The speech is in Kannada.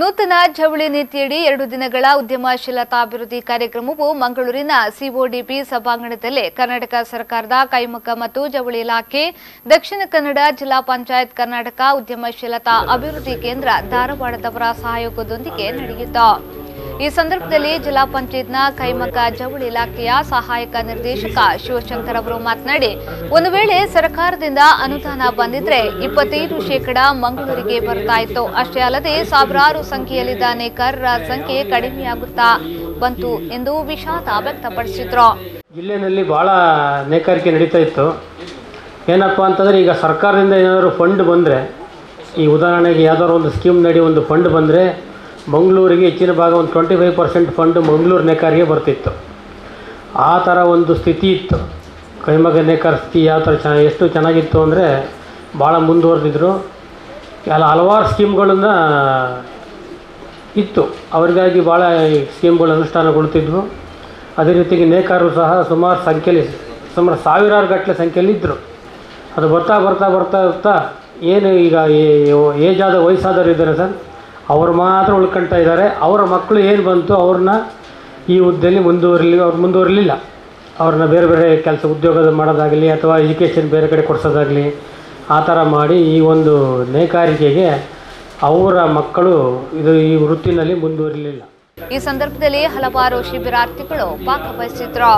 ನೂತನ ಜವಳಿ ನೀತಿಯಡಿ ಎರಡು ದಿನಗಳ ಉದ್ಯಮಶೀಲತಾ ಅಭಿವೃದ್ಧಿ ಕಾರ್ಯಕ್ರಮವು ಮಂಗಳೂರಿನ ಸಿಒಡಿಪಿ ಸಭಾಂಗಣದಲ್ಲಿ ಕರ್ನಾಟಕ ಸರ್ಕಾರದ ಕೈಮಗ್ಗ ಮತ್ತು ಜವಳಿ ಇಲಾಖೆ, ದಕ್ಷಿಣ ಕನ್ನಡ ಜಿಲ್ಲಾ ಪಂಚಾಯತ್ ಕರ್ನಾಟಕ ಉದ್ಯಮಶೀಲತಾ ಅಭಿವೃದ್ಧಿ ಕೇಂದ್ರ ಧಾರವಾಡದವರ ಸಹಯೋಗದೊಂದಿಗೆ ನಡೆಯಿತು. ಈ ಸಂದರ್ಭದಲ್ಲಿ ಜಿಲ್ಲಾ ಪಂಚಾಯತ್ನ ಕೈಮಗ್ಗ ಜವಳಿ ಇಲಾಖೆಯ ಸಹಾಯಕ ನಿರ್ದೇಶಕ ಶಿವಶಂಕರ್ ಅವರು ಮಾತನಾಡಿ, ಒಂದು ವೇಳೆ ಸರ್ಕಾರದಿಂದ ಅನುದಾನ ಬಂದಿದ್ರೆ ಇಪ್ಪತ್ತೈದು ಶೇಕಡ ಮಂಗಳೂರಿಗೆ ಬರ್ತಾ ಇತ್ತು. ಅಷ್ಟೇ ಅಲ್ಲದೆ ಸಾವಿರಾರು ಸಂಖ್ಯೆಯಲ್ಲಿದ್ದ ನೇಕಾರರ ಸಂಖ್ಯೆ ಕಡಿಮೆಯಾಗುತ್ತಾ ಬಂತು ಎಂದು ವಿಷಾದ ವ್ಯಕ್ತಪಡಿಸಿದ್ರು. ಜಿಲ್ಲೆಯಲ್ಲಿ ಬಹಳ ನೇಕಾರಿಕೆ ನಡೀತಾ ಇತ್ತು. ಏನಪ್ಪ ಅಂತಂದರೆ ಈಗ ಸರ್ಕಾರದಿಂದ ಏನಾದರೂ ಫಂಡ್ ಬಂದರೆ, ಈ ಉದಾಹರಣೆಗೆ ಯಾವ್ದಾದ್ರು ಒಂದು ಸ್ಕೀಮ್ ನಡಿ ಒಂದು ಫಂಡ್ ಬಂದರೆ ಮಂಗಳೂರಿಗೆ ಹೆಚ್ಚಿನ ಭಾಗ ಒಂದು twenty five percent fund Mangaluru ನೇಕಾರಿಗೆ ಬರ್ತಿತ್ತು. ಆ ಥರ ಒಂದು ಸ್ಥಿತಿ ಇತ್ತು. ಕೈಮಗ್ಗ ನೇಕಾರ ಸ್ಥಿತಿ ಯಾವ ಥರ ಚೆನ್ನ ಎಷ್ಟು ಚೆನ್ನಾಗಿತ್ತು ಅಂದರೆ ಭಾಳ ಮುಂದುವರೆದಿದ್ರು. ಕೆಲ ಹಲವಾರು ಸ್ಕೀಮ್ಗಳನ್ನು ಇತ್ತು. ಅವರಿಗಾಗಿ ಭಾಳ ಸ್ಕೀಮ್ಗಳು ಅನುಷ್ಠಾನಗೊಳ್ತಿದ್ವು ಅದೇ ರೀತಿಗೆ ನೇಕಾರರು ಸಹ ಸುಮಾರು ಸಂಖ್ಯೆಯಲ್ಲಿ, ಸುಮಾರು ಸಾವಿರಾರು ಗಟ್ಟಲೆ ಸಂಖ್ಯೆಯಲ್ಲಿ ಇದ್ದರು ಅದು ಬರ್ತಾ ಬರ್ತಾ ಬರ್ತಾ ಬರ್ತಾ ಏನು ಈಗ ಏಜ್ ಆದ ವಯಸ್ಸಾದವರು ಇದ್ದಾರೆ ಸರ್? ಅವರು ಮಾತ್ರ ಉಳ್ಕೊಳ್ತಾ ಇದ್ದಾರೆ. ಅವರ ಮಕ್ಕಳು ಏನು ಬಂತು, ಅವ್ರನ್ನ ಈ ಹುದ್ದೆಯಲ್ಲಿ ಮುಂದುವರಿಲಿ, ಅವ್ರು ಮುಂದುವರಲಿಲ್ಲ. ಅವ್ರನ್ನ ಬೇರೆ ಬೇರೆ ಕೆಲಸ ಉದ್ಯೋಗದ ಮಾಡೋದಾಗಲಿ ಅಥವಾ ಎಜುಕೇಷನ್ ಬೇರೆ ಕಡೆ ಕೊಡಿಸೋದಾಗಲಿ ಆ ಥರ ಮಾಡಿ ಈ ಒಂದು ನೇಕಾರಿಕೆಗೆ ಅವರ ಮಕ್ಕಳು ಇದು ಈ ವೃತ್ತಿನಲ್ಲಿ ಮುಂದುವರಿಲಿಲ್ಲ. ಈ ಸಂದರ್ಭದಲ್ಲಿ ಹಲವಾರು ಶಿಬಿರಾರ್ಥಿಗಳು ಭಾಗವಹಿಸಿದ್ರು